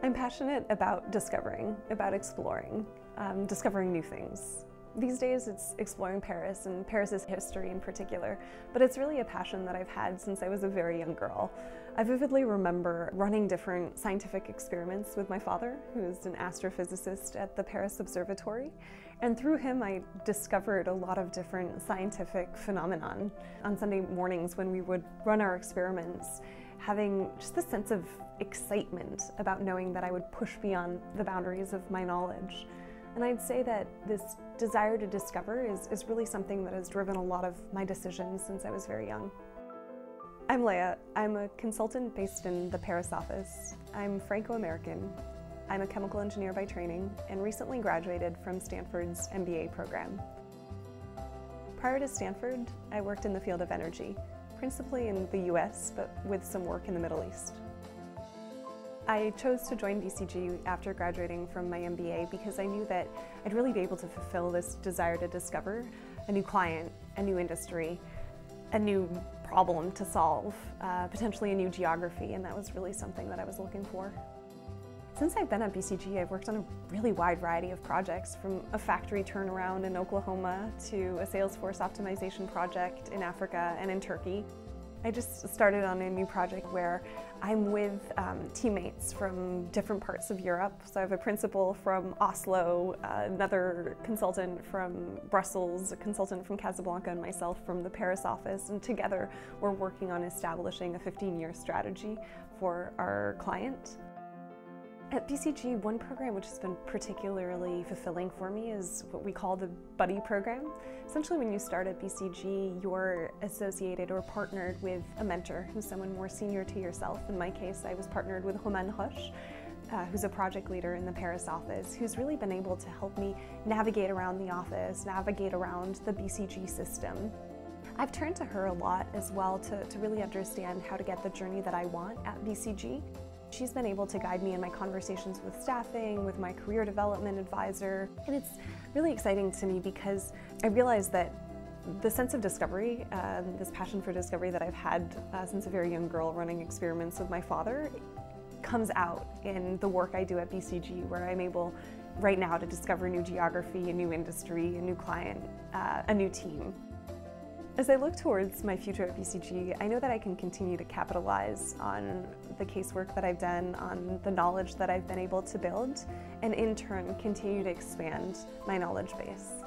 I'm passionate about discovering, about exploring, um, discovering new things. These days it's exploring Paris and Paris's history in particular, but it's really a passion that I've had since I was a very young girl. I vividly remember running different scientific experiments with my father, who's an astrophysicist at the Paris Observatory, and through him I discovered a lot of different scientific phenomenon. On Sunday mornings when we would run our experiments, having just the sense of excitement about knowing that I would push beyond the boundaries of my knowledge. And I'd say that this desire to discover is, is really something that has driven a lot of my decisions since I was very young. I'm Lea. I'm a consultant based in the Paris office. I'm Franco-American. I'm a chemical engineer by training and recently graduated from Stanford's MBA program. Prior to Stanford, I worked in the field of energy, principally in the US, but with some work in the Middle East. I chose to join BCG after graduating from my MBA because I knew that I'd really be able to fulfill this desire to discover a new client, a new industry, a new problem to solve, uh, potentially a new geography, and that was really something that I was looking for. Since I've been at BCG, I've worked on a really wide variety of projects, from a factory turnaround in Oklahoma to a Salesforce optimization project in Africa and in Turkey. I just started on a new project where I'm with um, teammates from different parts of Europe. So I have a principal from Oslo, uh, another consultant from Brussels, a consultant from Casablanca, and myself from the Paris office. And together we're working on establishing a 15-year strategy for our client. At BCG, one program which has been particularly fulfilling for me is what we call the Buddy Program. Essentially, when you start at BCG, you're associated or partnered with a mentor who's someone more senior to yourself. In my case, I was partnered with Romain Roche, uh, who's a project leader in the Paris office, who's really been able to help me navigate around the office, navigate around the BCG system. I've turned to her a lot as well to, to really understand how to get the journey that I want at BCG. She's been able to guide me in my conversations with staffing, with my career development advisor, and it's really exciting to me because I realize that the sense of discovery, um, this passion for discovery that I've had uh, since a very young girl running experiments with my father, comes out in the work I do at BCG, where I'm able right now to discover new geography, a new industry, a new client, uh, a new team. As I look towards my future at BCG, I know that I can continue to capitalize on the casework that I've done, on the knowledge that I've been able to build, and in turn continue to expand my knowledge base.